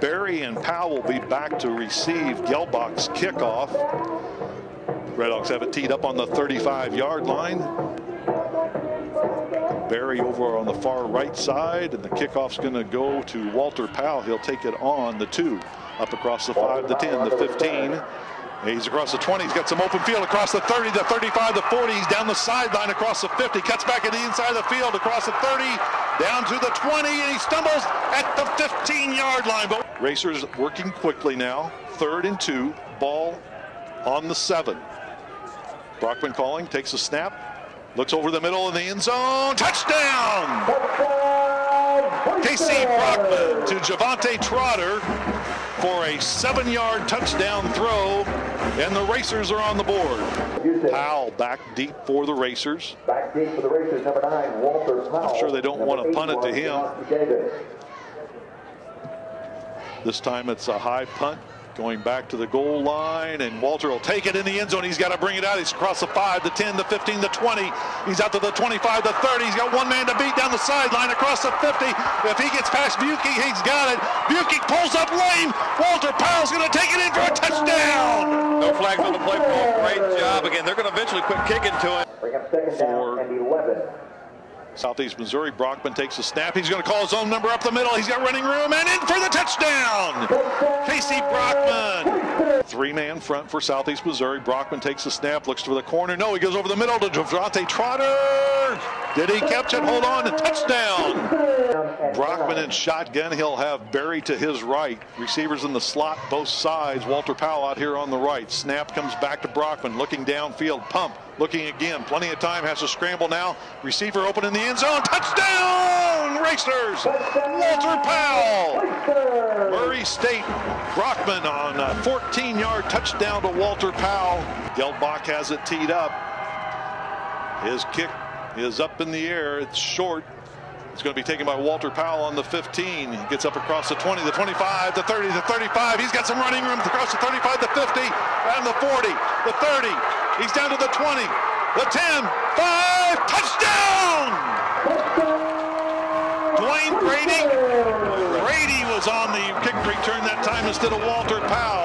Barry and Powell will be back to receive Gelbach's kickoff. Redhawks have it teed up on the 35 yard line. Barry over on the far right side, and the kickoff's going to go to Walter Powell. He'll take it on the two, up across the 5, the 10, the 15. He's across the 20. He's got some open field across the 30, the 35, the 40. He's down the sideline across the 50. Cuts back at the inside of the field across the 30, down to the 20, and he stumbles at the 15-yard line. But Racers working quickly now. Third and two. Ball on the seven. Brockman calling, takes a snap, Looks over the middle in the end zone. Touchdown! Casey Brockman to Javante Trotter for a seven-yard touchdown throw, and the Racers are on the board. Powell back deep for the Racers. Back deep for the Racers, number nine, Walter Powell. I'm sure they don't want to punt it to him. This time it's a high punt Going back to the goal line, and Walter will take it in the end zone. He's got to bring it out. He's across the 5, the 10, the 15, the 20. He's out to the 25, the 30. He's got one man to beat down the sideline across the 50. If he gets past Buki, he's got it. Buki pulls up lane. Walter Powell's going to take it in for a touchdown. No flags on the play ball. Great job. Again, they're going to eventually quit kicking to it. Bring up second down and 11. Southeast Missouri. Brockman takes a snap. He's going to call his own number up the middle. He's got running room and in for the touchdown. Casey Brockman. Three man front for Southeast Missouri. Brockman takes the snap, looks for the corner. No, he goes over the middle to Javante Trotter. Did he catch it? Hold on. A touchdown. Brockman in shotgun. He'll have Barry to his right. Receivers in the slot, both sides. Walter Powell out here on the right. Snap comes back to Brockman, looking downfield. Pump. Looking again, plenty of time, has to scramble now. Receiver open in the end zone. Touchdown! Racers! Walter Powell! Murray State, Brockman on a 14-yard touchdown to Walter Powell. Gelbach has it teed up. His kick is up in the air. It's short. It's going to be taken by Walter Powell on the 15. He gets up across the 20, the 25, the 30, the 35. He's got some running room across the 35, the 50, and the 40, the 30. He's down to the 20, the 10, 5, touchdown! Dwayne Brady. Brady was on the kick return that time instead of Walter Powell.